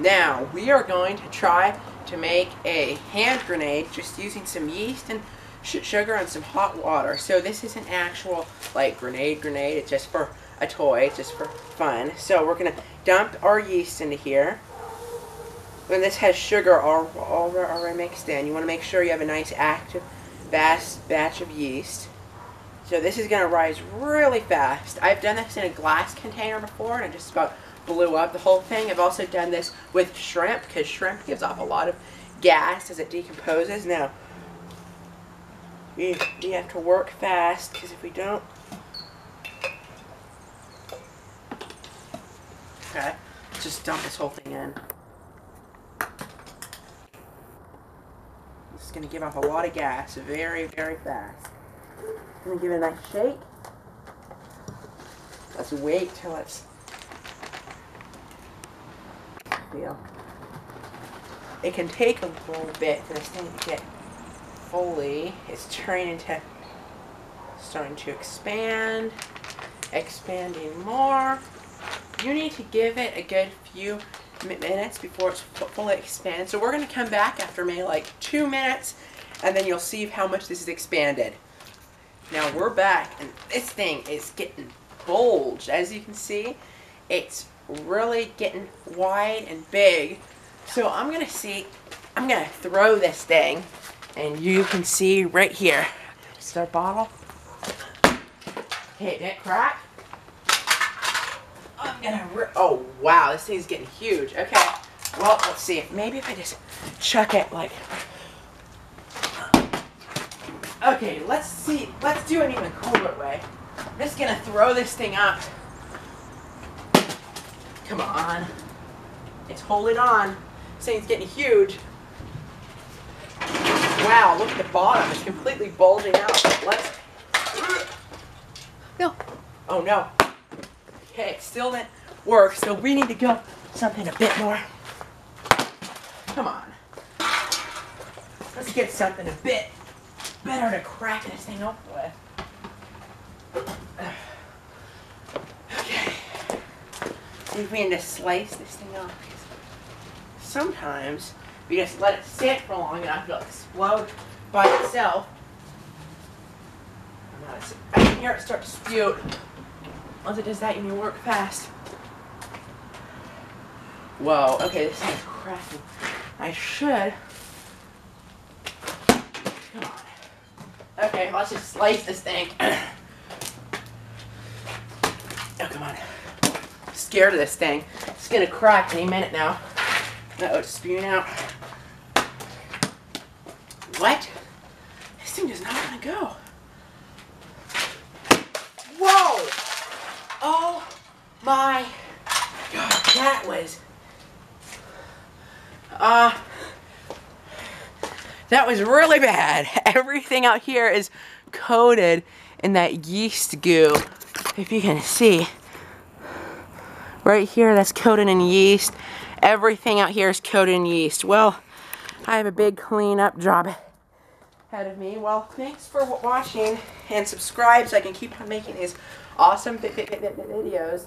Now, we are going to try to make a hand grenade just using some yeast and sugar and some hot water. So this is an actual, like, grenade grenade. It's just for a toy. It's just for fun. So we're going to dump our yeast into here. And this has sugar all, all already mixed in. You want to make sure you have a nice active vast batch of yeast. So this is going to rise really fast. I've done this in a glass container before and it just about blew up the whole thing. I've also done this with shrimp because shrimp gives off a lot of gas as it decomposes. Now, we, we have to work fast because if we don't... Okay, just dump this whole thing in. This is going to give off a lot of gas very, very fast. I'm going to give it a nice shake. Let's wait till it's It can take a little bit for this thing to get fully. It's turning to starting to expand, expanding more. You need to give it a good few minutes before it's fully expanded. So we're going to come back after maybe like two minutes and then you'll see how much this is expanded. Now we're back and this thing is getting bulged. As you can see, it's really getting wide and big. So I'm going to see, I'm going to throw this thing and you can see right here. Just our bottle. Hey, did it crack? I'm gonna, oh wow, this thing's getting huge. Okay, well, let's see. Maybe if I just chuck it like, okay, let's see. Let's do an even cooler way. I'm just gonna throw this thing up. Come on. It's holding on. This thing's getting huge. Wow, look at the bottom. It's completely bulging out. Let's, no. Oh no. Okay, it still didn't work, so we need to go something a bit more. Come on. Let's get something a bit better to crack this thing open with. Okay. If we can just slice this thing off. Sometimes, you just let it sit for long enough, it'll explode by itself. I can hear it start to spew. Once it does that, you need to work fast. Whoa, okay, this thing's cracking. I should. Come on. Okay, let's just slice this thing. oh, come on. Scared of this thing. It's gonna crack any minute now. Uh oh, it's spewing out. What? This thing does not want to go. Whoa! Oh my god, that was uh that was really bad. Everything out here is coated in that yeast goo. If you can see. Right here, that's coated in yeast. Everything out here is coated in yeast. Well, I have a big cleanup job ahead of me. Well, thanks for watching and subscribe so I can keep on making these awesome videos.